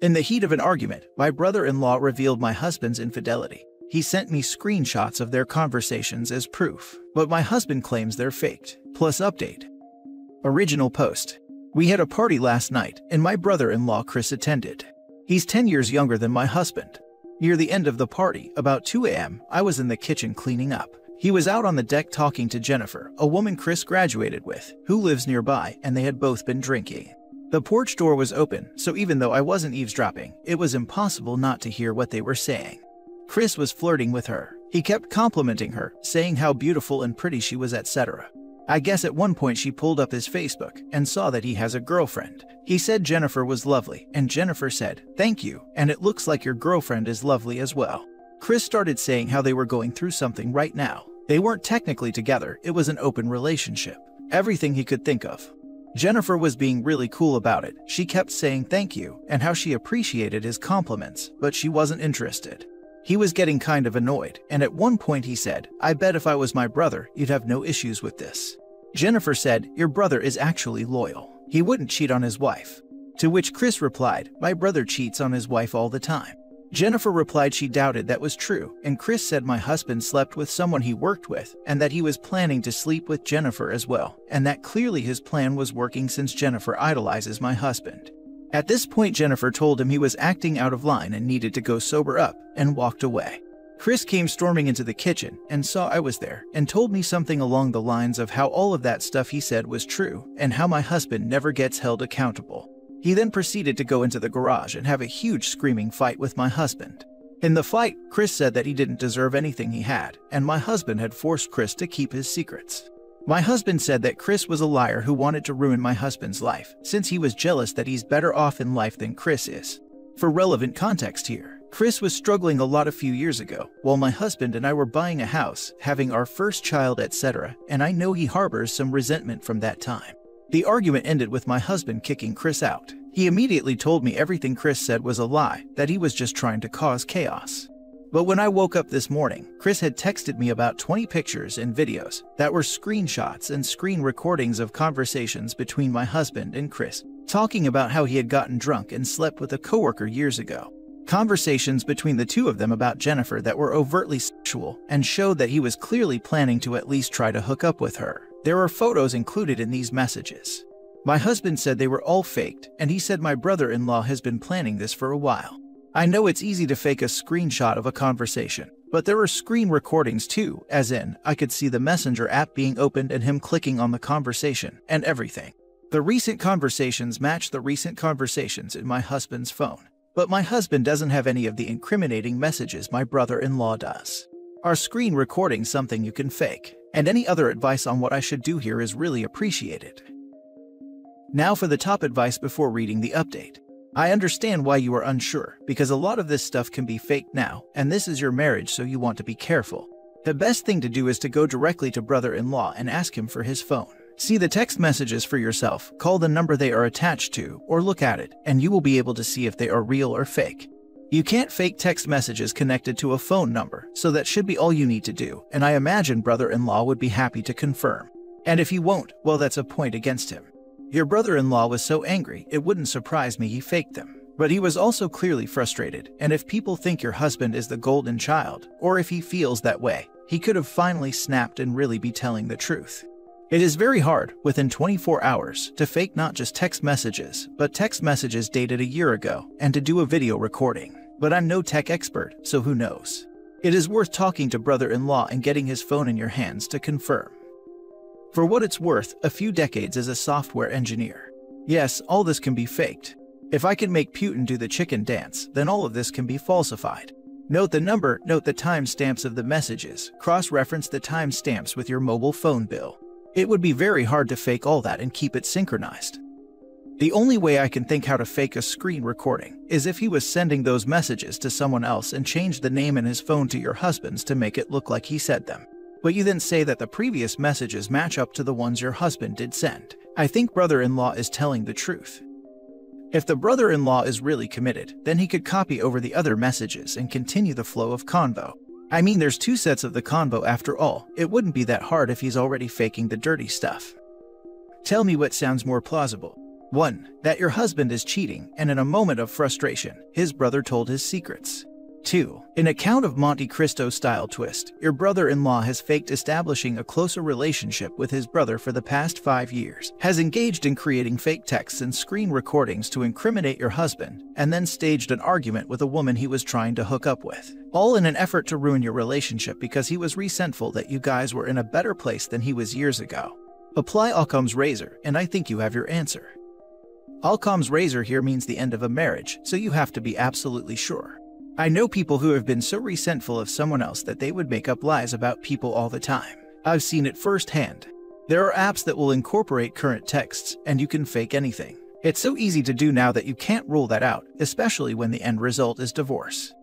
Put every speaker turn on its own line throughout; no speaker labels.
In the heat of an argument, my brother in law revealed my husband's infidelity. He sent me screenshots of their conversations as proof, but my husband claims they're faked. Plus update. Original post. We had a party last night, and my brother in law Chris attended. He's 10 years younger than my husband. Near the end of the party, about 2 a.m., I was in the kitchen cleaning up. He was out on the deck talking to Jennifer, a woman Chris graduated with, who lives nearby, and they had both been drinking. The porch door was open, so even though I wasn't eavesdropping, it was impossible not to hear what they were saying. Chris was flirting with her. He kept complimenting her, saying how beautiful and pretty she was, etc. I guess at one point she pulled up his Facebook and saw that he has a girlfriend. He said Jennifer was lovely, and Jennifer said, Thank you, and it looks like your girlfriend is lovely as well. Chris started saying how they were going through something right now. They weren't technically together, it was an open relationship. Everything he could think of. Jennifer was being really cool about it. She kept saying thank you and how she appreciated his compliments, but she wasn't interested. He was getting kind of annoyed, and at one point he said, I bet if I was my brother, you'd have no issues with this. Jennifer said, Your brother is actually loyal. He wouldn't cheat on his wife. To which Chris replied, My brother cheats on his wife all the time. Jennifer replied she doubted that was true, and Chris said my husband slept with someone he worked with, and that he was planning to sleep with Jennifer as well, and that clearly his plan was working since Jennifer idolizes my husband. At this point, Jennifer told him he was acting out of line and needed to go sober up, and walked away. Chris came storming into the kitchen and saw I was there and told me something along the lines of how all of that stuff he said was true and how my husband never gets held accountable. He then proceeded to go into the garage and have a huge screaming fight with my husband. In the fight, Chris said that he didn't deserve anything he had, and my husband had forced Chris to keep his secrets. My husband said that Chris was a liar who wanted to ruin my husband's life, since he was jealous that he's better off in life than Chris is. For relevant context here, Chris was struggling a lot a few years ago, while my husband and I were buying a house, having our first child, etc., and I know he harbors some resentment from that time. The argument ended with my husband kicking Chris out. He immediately told me everything Chris said was a lie, that he was just trying to cause chaos. But when I woke up this morning, Chris had texted me about 20 pictures and videos that were screenshots and screen recordings of conversations between my husband and Chris, talking about how he had gotten drunk and slept with a coworker years ago. Conversations between the two of them about Jennifer that were overtly sexual and showed that he was clearly planning to at least try to hook up with her. There are photos included in these messages. My husband said they were all faked, and he said my brother in law has been planning this for a while. I know it's easy to fake a screenshot of a conversation, but there are screen recordings too, as in, I could see the Messenger app being opened and him clicking on the conversation, and everything. The recent conversations match the recent conversations in my husband's phone. But my husband doesn't have any of the incriminating messages my brother in law does. Are screen recordings something you can fake? And any other advice on what I should do here is really appreciated. Now for the top advice before reading the update. I understand why you are unsure, because a lot of this stuff can be faked now, and this is your marriage, so you want to be careful. The best thing to do is to go directly to brother in law and ask him for his phone. See the text messages for yourself, call the number they are attached to, or look at it, and you will be able to see if they are real or fake. You can't fake text messages connected to a phone number, so that should be all you need to do, and I imagine brother in law would be happy to confirm. And if he won't, well, that's a point against him. Your brother in law was so angry, it wouldn't surprise me he faked them. But he was also clearly frustrated, and if people think your husband is the golden child, or if he feels that way, he could have finally snapped and really be telling the truth. It is very hard, within 24 hours, to fake not just text messages, but text messages dated a year ago, and to do a video recording. But I'm no tech expert, so who knows? It is worth talking to brother in law and getting his phone in your hands to confirm. For what it's worth, a few decades as a software engineer. Yes, all this can be faked. If I can make Putin do the chicken dance, then all of this can be falsified. Note the number, note the timestamps of the messages, cross reference the timestamps with your mobile phone bill. It would be very hard to fake all that and keep it synchronized. The only way I can think how to fake a screen recording is if he was sending those messages to someone else and changed the name in his phone to your husband's to make it look like he said them. But you then say that the previous messages match up to the ones your husband did send. I think brother in law is telling the truth. If the brother in law is really committed, then he could copy over the other messages and continue the flow of convo. I mean, there's two sets of the convo after all. It wouldn't be that hard if he's already faking the dirty stuff. Tell me what sounds more plausible. 1. That your husband is cheating, and in a moment of frustration, his brother told his secrets. 2. In a Count of Monte Cristo style twist, your brother in law has faked establishing a closer relationship with his brother for the past five years, has engaged in creating fake texts and screen recordings to incriminate your husband, and then staged an argument with a woman he was trying to hook up with. All in an effort to ruin your relationship because he was resentful that you guys were in a better place than he was years ago. Apply Occam's razor, and I think you have your answer. Occam's razor here means the end of a marriage, so you have to be absolutely sure. I know people who have been so resentful of someone else that they would make up lies about people all the time. I've seen it firsthand. There are apps that will incorporate current texts, and you can fake anything. It's so easy to do now that you can't rule that out, especially when the end result is divorce.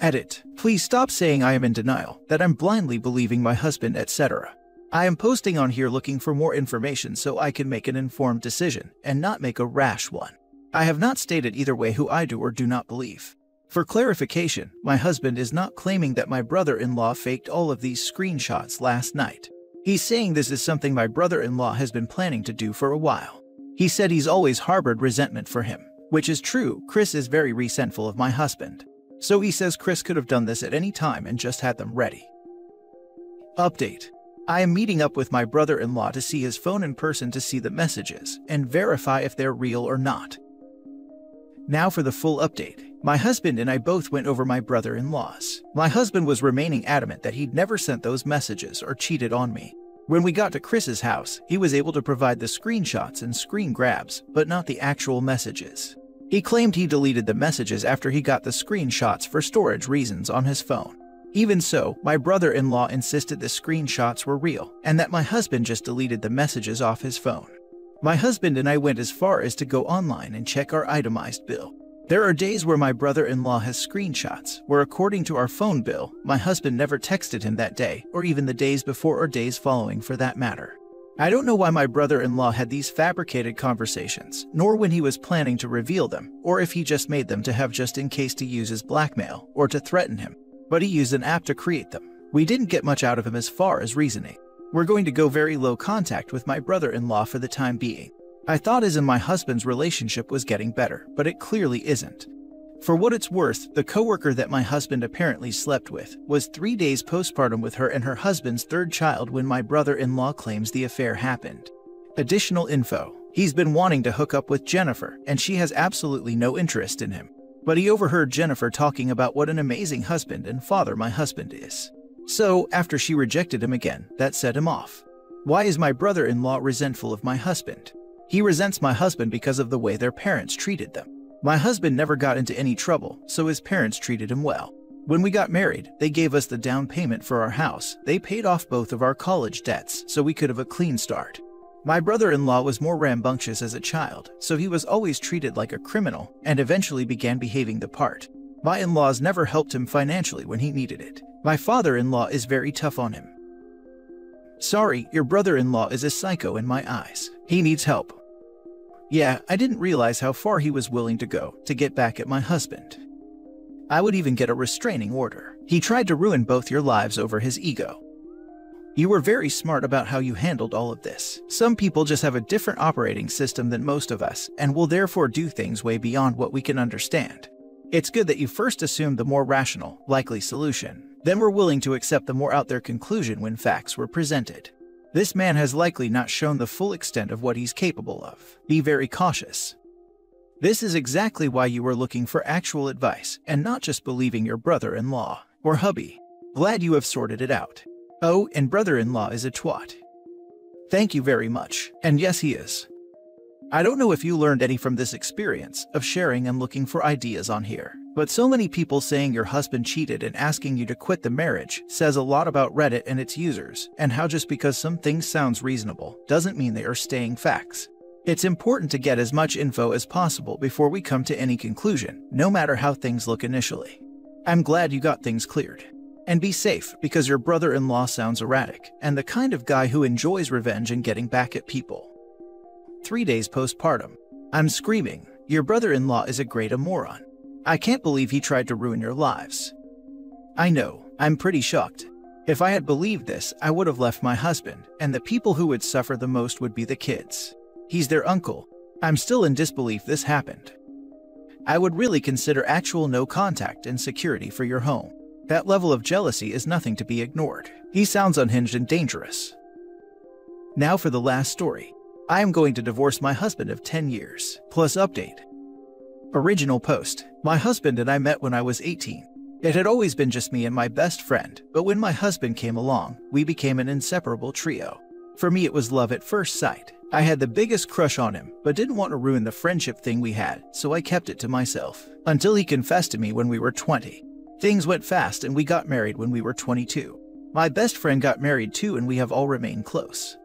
Edit. Please stop saying I am in denial, that I'm blindly believing my husband, etc. I am posting on here looking for more information so I can make an informed decision and not make a rash one. I have not stated either way who I do or do not believe. For clarification, my husband is not claiming that my brother-in-law faked all of these screenshots last night. He's saying this is something my brother-in-law has been planning to do for a while. He said he's always harbored resentment for him, which is true, Chris is very resentful of my husband. So he says Chris could have done this at any time and just had them ready. Update. I am meeting up with my brother-in-law to see his phone in person to see the messages and verify if they're real or not. Now for the full update. My husband and I both went over my brother in law's. My husband was remaining adamant that he'd never sent those messages or cheated on me. When we got to Chris's house, he was able to provide the screenshots and screen grabs, but not the actual messages. He claimed he deleted the messages after he got the screenshots for storage reasons on his phone. Even so, my brother in law insisted the screenshots were real and that my husband just deleted the messages off his phone. My husband and I went as far as to go online and check our itemized bill. There are days where my brother in law has screenshots where, according to our phone bill, my husband never texted him that day, or even the days before or days following for that matter. I don't know why my brother in law had these fabricated conversations, nor when he was planning to reveal them, or if he just made them to have just in case to use as blackmail or to threaten him. But he used an app to create them. We didn't get much out of him as far as reasoning. We're going to go very low contact with my brother in law for the time being. I thought his and my husband's relationship was getting better, but it clearly isn't. For what it's worth, the coworker that my husband apparently slept with was three days postpartum with her and her husband's third child when my brother-in-law claims the affair happened. Additional info. He's been wanting to hook up with Jennifer, and she has absolutely no interest in him. But he overheard Jennifer talking about what an amazing husband and father my husband is. So, after she rejected him again, that set him off. Why is my brother-in-law resentful of my husband? He resents my husband because of the way their parents treated them. My husband never got into any trouble, so his parents treated him well. When we got married, they gave us the down payment for our house. They paid off both of our college debts, so we could have a clean start. My brother-in-law was more rambunctious as a child, so he was always treated like a criminal and eventually began behaving the part. My in-laws never helped him financially when he needed it. My father-in-law is very tough on him. Sorry, your brother-in-law is a psycho in my eyes. He needs help. Yeah, I didn't realize how far he was willing to go to get back at my husband. I would even get a restraining order. He tried to ruin both your lives over his ego. You were very smart about how you handled all of this. Some people just have a different operating system than most of us and will therefore do things way beyond what we can understand. It's good that you first assumed the more rational, likely solution, then were willing to accept the more out there conclusion when facts were presented. This man has likely not shown the full extent of what he's capable of. Be very cautious. This is exactly why you were looking for actual advice and not just believing your brother-in-law or hubby. Glad you have sorted it out. Oh, and brother-in-law is a twat. Thank you very much. And yes, he is. I don't know if you learned any from this experience of sharing and looking for ideas on here. But so many people saying your husband cheated and asking you to quit the marriage says a lot about Reddit and its users, and how just because some things sounds reasonable doesn't mean they are staying facts. It's important to get as much info as possible before we come to any conclusion, no matter how things look initially. I'm glad you got things cleared. And be safe, because your brother-in-law sounds erratic, and the kind of guy who enjoys revenge and getting back at people. Three days postpartum. I'm screaming, your brother-in-law is a great moron. I can't believe he tried to ruin your lives. I know, I'm pretty shocked. If I had believed this, I would have left my husband, and the people who would suffer the most would be the kids. He's their uncle. I'm still in disbelief this happened. I would really consider actual no contact and security for your home. That level of jealousy is nothing to be ignored. He sounds unhinged and dangerous. Now for the last story. I am going to divorce my husband of 10 years. Plus update. Original post. My husband and I met when I was 18. It had always been just me and my best friend, but when my husband came along, we became an inseparable trio. For me, it was love at first sight. I had the biggest crush on him, but didn't want to ruin the friendship thing we had, so I kept it to myself. Until he confessed to me when we were 20. Things went fast and we got married when we were 22. My best friend got married too, and we have all remained close.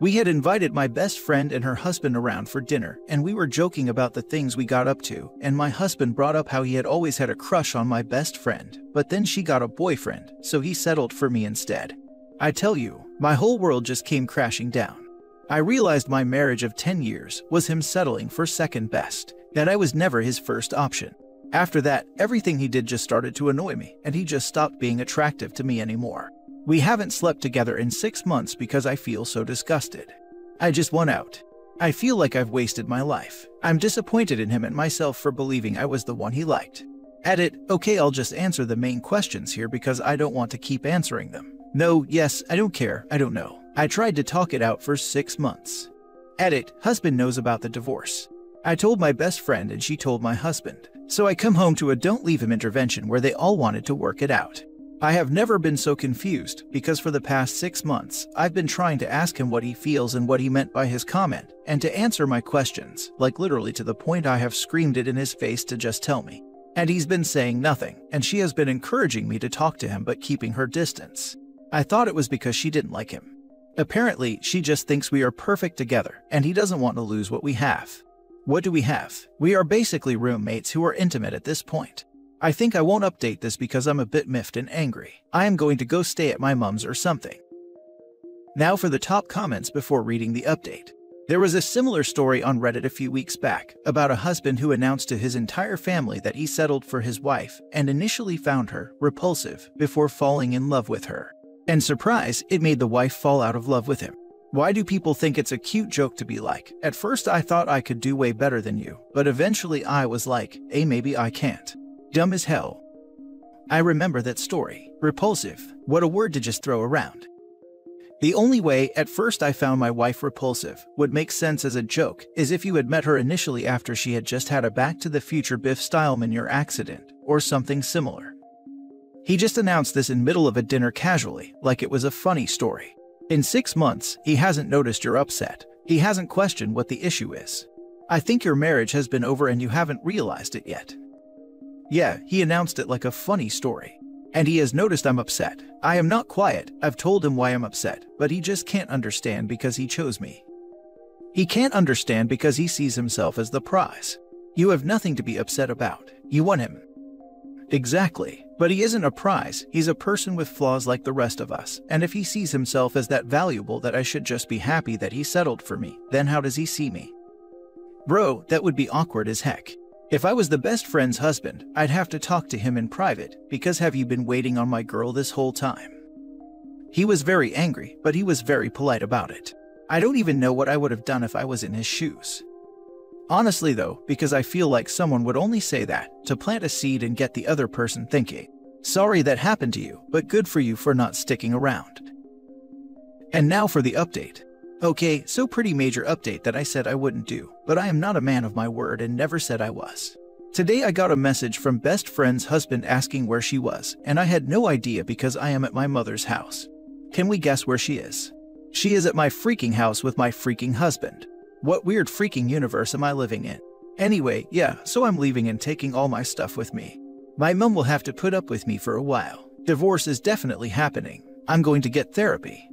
We had invited my best friend and her husband around for dinner, and we were joking about the things we got up to, and my husband brought up how he had always had a crush on my best friend, but then she got a boyfriend, so he settled for me instead. I tell you, my whole world just came crashing down. I realized my marriage of 10 years was him settling for second best, that I was never his first option. After that, everything he did just started to annoy me, and he just stopped being attractive to me anymore. We haven't slept together in six months because I feel so disgusted. I just want out. I feel like I've wasted my life. I'm disappointed in him and myself for believing I was the one he liked. Edit, okay, I'll just answer the main questions here because I don't want to keep answering them. No, yes, I don't care, I don't know. I tried to talk it out for six months. Edit, husband knows about the divorce. I told my best friend and she told my husband. So I come home to a don't leave him intervention where they all wanted to work it out. I have never been so confused because for the past six months, I've been trying to ask him what he feels and what he meant by his comment, and to answer my questions, like literally to the point I have screamed it in his face to just tell me. And he's been saying nothing, and she has been encouraging me to talk to him but keeping her distance. I thought it was because she didn't like him. Apparently, she just thinks we are perfect together, and he doesn't want to lose what we have. What do we have? We are basically roommates who are intimate at this point. I think I won't update this because I'm a bit miffed and angry. I am going to go stay at my mum's or something. Now for the top comments before reading the update. There was a similar story on Reddit a few weeks back about a husband who announced to his entire family that he settled for his wife and initially found her repulsive before falling in love with her. And surprise, it made the wife fall out of love with him. Why do people think it's a cute joke to be like? At first I thought I could do way better than you, but eventually I was like, hey maybe I can't. Dumb as hell. I remember that story. Repulsive. What a word to just throw around. The only way, at first, I found my wife repulsive would make sense as a joke is if you had met her initially after she had just had a Back to the Future Biff style manure accident, or something similar. He just announced this in middle of a dinner casually, like it was a funny story. In six months, he hasn't noticed you're upset. He hasn't questioned what the issue is. I think your marriage has been over and you haven't realized it yet. Yeah, he announced it like a funny story. And he has noticed I'm upset. I am not quiet, I've told him why I'm upset, but he just can't understand because he chose me. He can't understand because he sees himself as the prize. You have nothing to be upset about. You want him. Exactly. But he isn't a prize, he's a person with flaws like the rest of us. And if he sees himself as that valuable that I should just be happy that he settled for me, then how does he see me? Bro, that would be awkward as heck. If I was the best friend's husband, I'd have to talk to him in private, because have you been waiting on my girl this whole time? He was very angry, but he was very polite about it. I don't even know what I would have done if I was in his shoes. Honestly, though, because I feel like someone would only say that to plant a seed and get the other person thinking, sorry that happened to you, but good for you for not sticking around. And now for the update. Okay, so pretty major update that I said I wouldn't do, but I am not a man of my word and never said I was. Today I got a message from best friend's husband asking where she was, and I had no idea because I am at my mother's house. Can we guess where she is? She is at my freaking house with my freaking husband. What weird freaking universe am I living in? Anyway, yeah, so I'm leaving and taking all my stuff with me. My mum will have to put up with me for a while. Divorce is definitely happening. I'm going to get therapy.